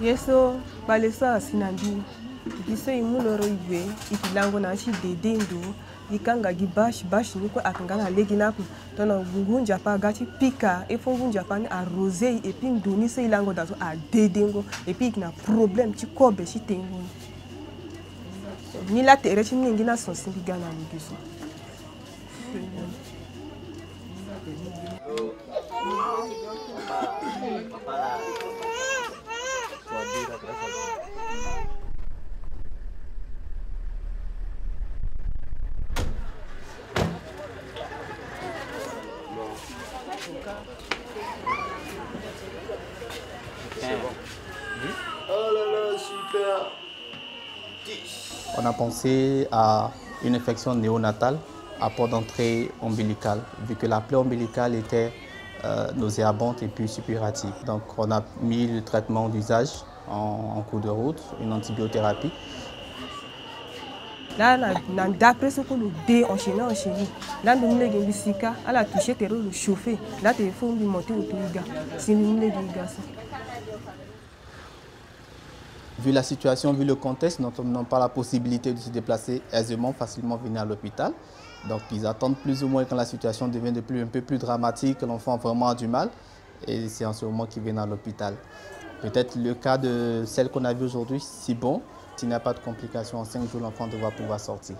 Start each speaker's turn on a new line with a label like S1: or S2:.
S1: ye so bale so asi na mbi gi so e mu loro igue e yeke lango na asi dede ndo gi kanga gi bashi bashi ni kue ayeke nga na lege ni apu tongana ngunza pa ga ti pika e fo ngunza pa ni arose e e puis ndo ni so e lango da so adede ngo. E puis yeke na problème ti kobe si te ngo ni la tere ti mingi ni ason si mbi
S2: ga na mbi so
S3: On a pensé à une infection néonatale à porte d'entrée ombilicale, vu que la plaie ombilicale était euh, nauséabonde et puis suppurative. Donc on a mis le traitement d'usage en, en cours de route, une antibiothérapie.
S1: Na d'après ce que le dé enchaîné enchaîné là nous les gens bisika à la toucher terre le chauffer là faut lui monter au toiga si nous gars ça
S3: Vu la situation, vu le contexte, nous n'avons pas la possibilité de se déplacer aisément, facilement venir à l'hôpital. Donc ils attendent plus ou moins quand la situation devient de plus, un peu plus dramatique, que l'enfant vraiment a du mal. Et c'est en ce moment qu'ils viennent à l'hôpital. Peut-être le cas de celle qu'on a vue aujourd'hui, si bon, s'il n'y a pas de complications, en 5 jours, l'enfant devra pouvoir sortir.